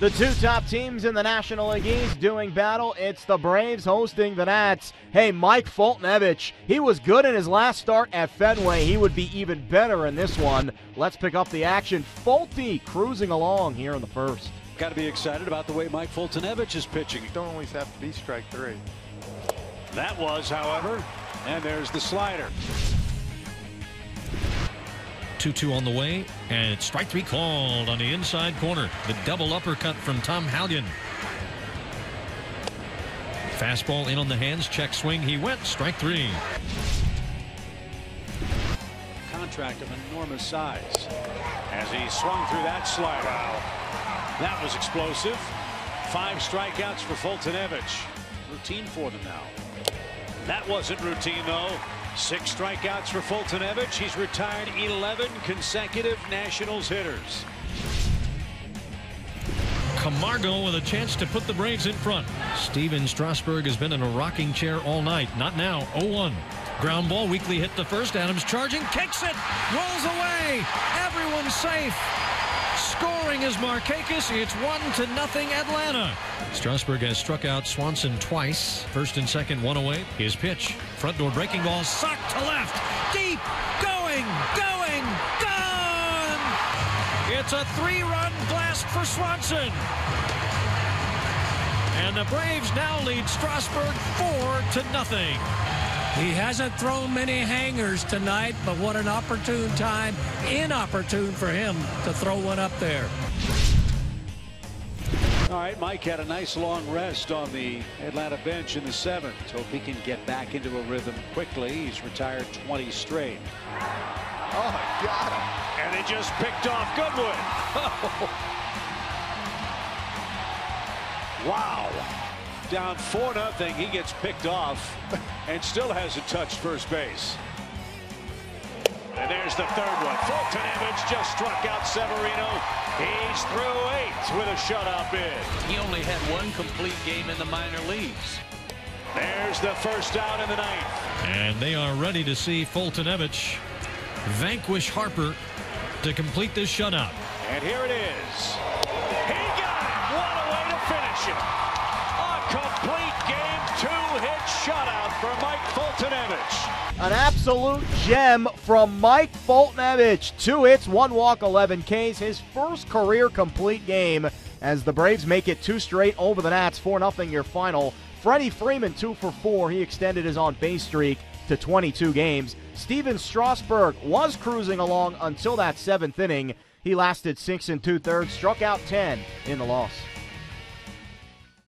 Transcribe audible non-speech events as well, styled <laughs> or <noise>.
The two top teams in the National League East doing battle. It's the Braves hosting the Nats. Hey, Mike Foltynewicz, he was good in his last start at Fenway. He would be even better in this one. Let's pick up the action. Folty cruising along here in the first. Got to be excited about the way Mike Foltynewicz is pitching. You Don't always have to be strike three. That was, however, and there's the slider. 2 2 on the way, and strike three called on the inside corner. The double uppercut from Tom Hallion. Fastball in on the hands, check swing. He went, strike three. Contract of enormous size as he swung through that slider. That was explosive. Five strikeouts for Foltynewicz. Routine for them now. That wasn't routine, though. Six strikeouts for Foltynewicz. He's retired 11 consecutive Nationals hitters. Camargo with a chance to put the Braves in front. Stephen Strasburg has been in a rocking chair all night. Not now. 0-1. Ground ball, weakly hit the first. Adams charging, kicks it, rolls away. Everyone's safe. Scoring is Markakis. It's one to nothing Atlanta. Strasburg has struck out Swanson twice. First and second, one away. His pitch. Front door breaking ball, socked to left. Deep. Going, going, gone. It's a three-run blast for Swanson. And the Braves now lead Strasburg four to nothing. He hasn't thrown many hangers tonight, but what an opportune time, inopportune for him to throw one up there. All right, Mike had a nice long rest on the Atlanta bench in the seventh. Hope he can get back into a rhythm quickly. He's retired 20 straight. Oh, got him. And it just picked off Goodwin. <laughs> wow. Down 4 nothing. He gets picked off and still hasn't touched first base. And there's the third one. Foltynewicz just struck out Severino. He's through eight with a shutout bid. He only had one complete game in the minor leagues. There's the first out in the ninth. And they are ready to see Foltynewicz vanquish Harper to complete this shutout. And here it is. He got it. What a way to finish it. An absolute gem from Mike Foltynewicz. Two hits, one walk, 11 Ks. His first career complete game as the Braves make it two straight over the Nats. 4 0 your final. Freddie Freeman, two for four. He extended his on base streak to 22 games. Stephen Strasburg was cruising along until that seventh inning. He lasted six and two thirds, struck out 10 in the loss.